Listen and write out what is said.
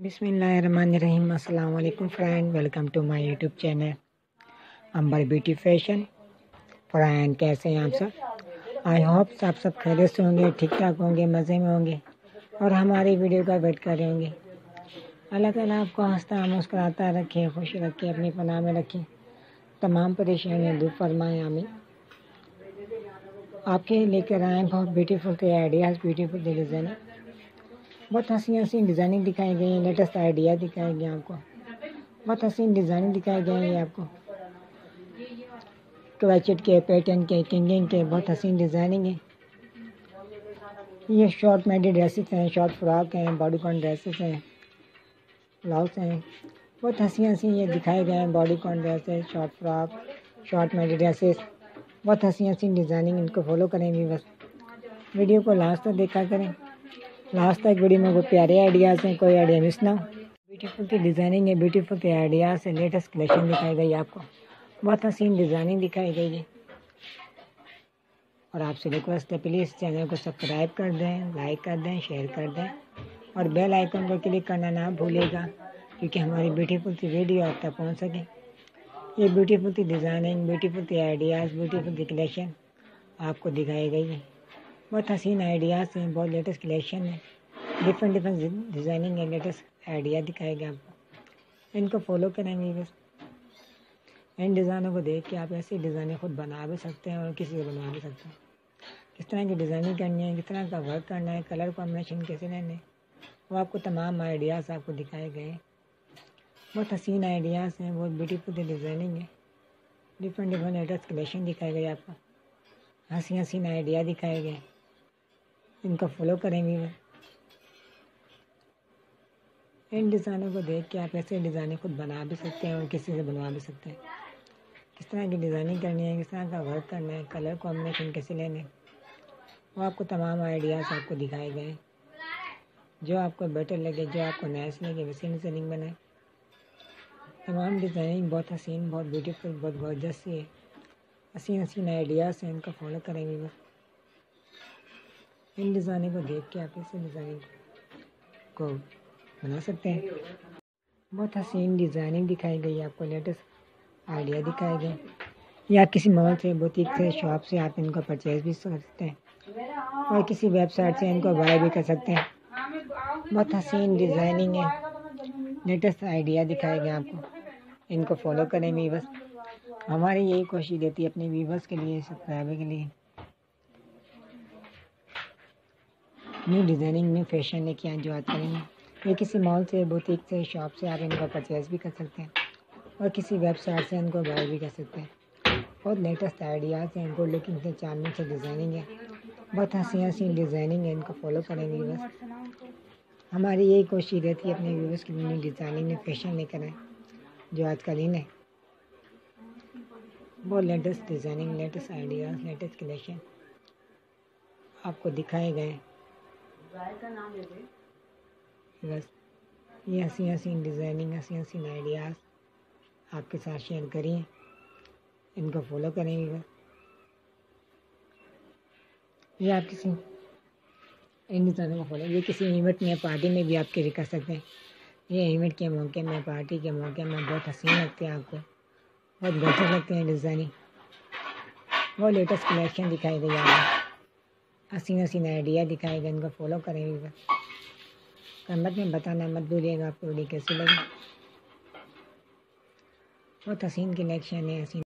बिसमीम अल्लाम friend, welcome to my YouTube channel. Ambar beauty fashion friend, कैसे हैं आप सब? आई होप आप सब खैरियत से होंगे ठीक ठाक होंगे, मज़े में होंगे, और हमारी वीडियो का वेट कर रहे होंगे। अल्लाह ताला आपको हंसता मुस्कुराता रखे, खुश रखे, अपनी पनाह में रखें। तमाम परेशानियाँ दूर फरमाएँ, आमीन। आपके लेकर आए बहुत ब्यूटीफुल थे आइडियाज़ ब्यूटीफुल डिज़ाइन बहुत हँसी हँसी डिज़ाइनिंग दिखाई गई है लेटेस्ट आइडिया दिखाए गए आपको। बहुत हसीन डिज़ाइनिंग दिखाई गए हैं आपको। क्वाचेट के पैटर्न के किंगिंग के बहुत हसीन डिज़ाइनिंग है। ये शॉर्ट मेडी ड्रेसेस हैं शॉर्ट फ्रॉक हैं बॉडी कॉन ड्रेसेस हैं ब्लाउज हैं। बहुत हँसी हँसी ये दिखाए गए हैं bodycon dresses short frock short midi dresses बहुत हँसी हँसी डिज़ाइनिंग इनको फॉलो करेंगे बस। वीडियो को लास्ट तक देखा करें। लास्ट तक वीडियो में वो प्यारे आइडियाज़ हैं, कोई आइडिया मिस ना हो। ब्यूटीफुल की डिज़ाइनिंग है ब्यूटीफुल के आइडियाज़ है लेटेस्ट कलेक्शन दिखाई गई आपको। बहुत हसीन डिज़ाइनिंग दिखाई गई है। और आपसे रिक्वेस्ट है प्लीज़ चैनल को सब्सक्राइब कर दें लाइक कर दें शेयर कर दें। और बेल आइकन को क्लिक करना ना भूलेगा क्योंकि हमारी ब्यूटीफुल की वीडियो आप तक पहुँच सके। ये ब्यूटीफुल की डिज़ाइनिंग ब्यूटीफुल की आइडियाज़ ब्यूटीफुल की कलेक्शन आपको दिखाई गई है। बहुत हसीन आइडियाज़ हैं बहुत लेटेस्ट कलेक्शन है डिफरेंट डिफरेंट डिज़ाइनिंग है लेटेस्ट आइडिया दिखाएगा आपको। इनको फॉलो करेंगे बस इन डिज़ाइनों को देख के आप ऐसी डिज़ाइनें खुद बना भी सकते हैं और किसी से बना भी सकते हैं। किस तरह की डिज़ाइनिंग करनी है, किस तरह का वर्क करना है कलर कॉम्बिनेशन कैसे लेने वो आपको तमाम आइडियाज़ आपको दिखाए गए। बहुत हसीन आइडियाज़ हैं, बहुत ब्यूटीफुल डिज़ाइनिंग है। डिफरेंट डिफरेंट लेटेस्ट कलेक्शन दिखाए गए आपको। हँसी हसीन आइडिया दिखाए गए। इनको फॉलो करेंगी मैं इन डिज़ाइनों को देख के आप ऐसे डिज़ाइनें खुद बना भी सकते हैं और किसी से बनवा भी सकते हैं। किस तरह की डिज़ाइनिंग करनी है, किस तरह का वर्क करना है कलर कॉम्बिनेशन कैसे लेने वो आपको तमाम आइडियाज़ आपको दिखाए गए जो आपको बेटर लगे, जो आपको नाइस लगे, वैसे डिज़ाइनिंग बनाए। तमाम डिज़ाइनिंग बहुत हसीन, बहुत ब्यूटीफुल बहुत गॉर्जस है हसीन हसीन आइडियाज़ हैं, इनको फॉलो करेंगे बस इन डिज़ाइनिंग को देख के आप इस डिज़ाइनिंग को बना सकते हैं। बहुत हसीन डिज़ाइनिंग दिखाई गई, आपको लेटेस्ट आइडिया दिखाए गए या किसी मॉल से, बुटीक से, शॉप से आप इनको परचेज़ भी कर सकते हैं। और किसी वेबसाइट से इनको बाय भी कर सकते हैं। बहुत हसीन डिज़ाइनिंग है। लेटेस्ट आइडिया दिखाए गए आपको। इनको फॉलो करें वीवर्स हमारी यही कोशिश रहती है अपने वीवर्स के लिए सब्सक्राइबर के लिए। न्यू डिज़ाइनिंग न्यू फ़ैशन लेके आए जो आज करेंगे ये किसी मॉल से बुटीक से शॉप से आप इनको परचेज़ भी कर सकते हैं। और किसी वेबसाइट से इनको बाय भी कर सकते हैं। बहुत लेटेस्ट आइडियाज़ हैं गुड लुकिंग से चार्मिंग से डिज़ाइनिंग है। बहुत हँसी हँसी डिज़ाइनिंग है, इनको फॉलो करेंगे बस। हमारी यही कोशिश रहती है अपने व्यूवर्स के लिए डिज़ाइनिंग में फ़ैशन लेकर आए जो आजकल इन है। बहुत latest designing latest ideas latest collection आपको दिखाए गए। बस, ये हँसी हँसी डिज़ाइनिंग हँसी हँसी आइडियाज़ आपके साथ शेयर करिए इनको फॉलो करेंगे। ये आप किसी इन डिज़ाइनों को फॉलो ये किसी इवेंट में पार्टी में भी आप कैरी कर सकते हैं। ये इवेंट के मौके में पार्टी के मौके में बहुत हसीन लगते हैं आपको। बहुत बेहतर लगते हैं डिज़ाइनिंग बहुत लेटेस्ट कलेक्शन दिखाई गई आपको हसीन हसीन आइडिया दिखाएगा इनको फॉलो करेंगे कमेंट में बताना मत भूलिएगा, आपको वीडियो कैसी लगी। बहुत हसीन कलेक्शन है, हसीन